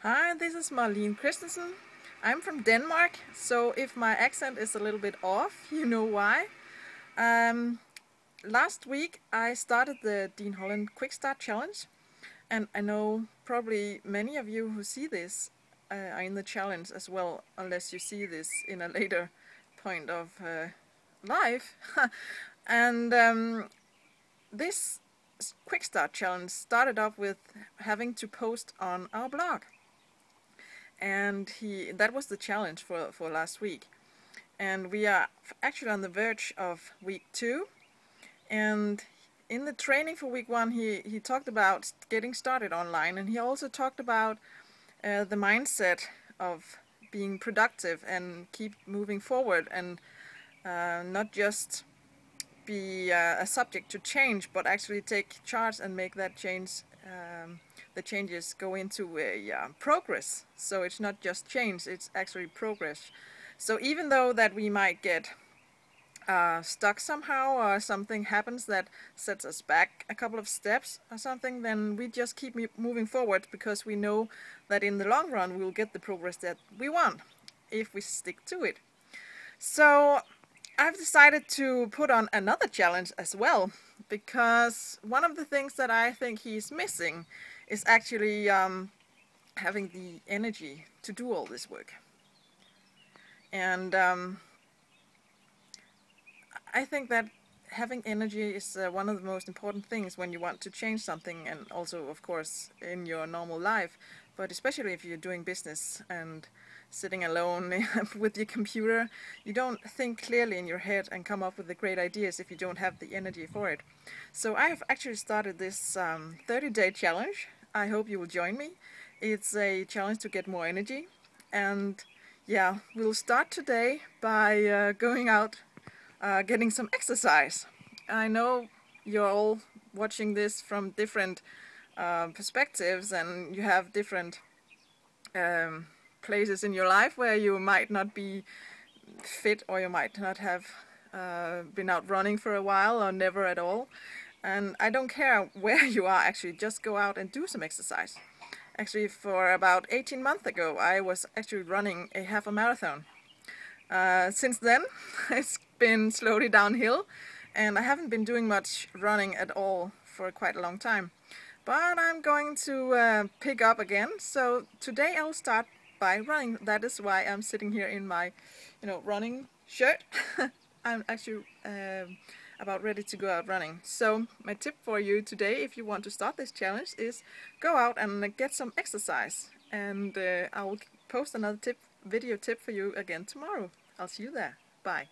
Hi, this is Marlene Kristensen. I'm from Denmark, so if my accent is a little bit off, you know why. Um, last week I started the Dean Holland Quick Start Challenge, and I know probably many of you who see this uh, are in the challenge as well, unless you see this in a later point of uh, life. and um, this Quick Start Challenge started off with having to post on our blog and he that was the challenge for for last week. And we are actually on the verge of week two. And in the training for week one he he talked about getting started online and he also talked about uh, the mindset of being productive and keep moving forward and uh, not just be uh, a subject to change but actually take charge and make that change um, the changes go into a progress. So it's not just change, it's actually progress. So even though that we might get uh, stuck somehow or something happens that sets us back a couple of steps or something, then we just keep moving forward because we know that in the long run we'll get the progress that we want if we stick to it. So I've decided to put on another challenge as well because one of the things that I think he's missing is actually um, having the energy to do all this work. And um, I think that having energy is uh, one of the most important things when you want to change something and also of course in your normal life but especially if you're doing business and sitting alone with your computer you don't think clearly in your head and come up with the great ideas if you don't have the energy for it so I have actually started this 30-day um, challenge I hope you will join me. It's a challenge to get more energy and yeah, we'll start today by uh, going out uh, getting some exercise. I know you're all watching this from different uh, perspectives and you have different um, places in your life where you might not be fit or you might not have uh, been out running for a while or never at all. And I don't care where you are actually, just go out and do some exercise. Actually, for about 18 months ago, I was actually running a half a marathon. Uh, since then, it's been slowly downhill, and I haven't been doing much running at all for quite a long time. But I'm going to uh, pick up again, so today I'll start by running. That is why I'm sitting here in my, you know, running shirt. I'm actually um, about ready to go out running. So my tip for you today, if you want to start this challenge, is go out and get some exercise. And uh, I will post another tip, video tip for you again tomorrow. I'll see you there. Bye.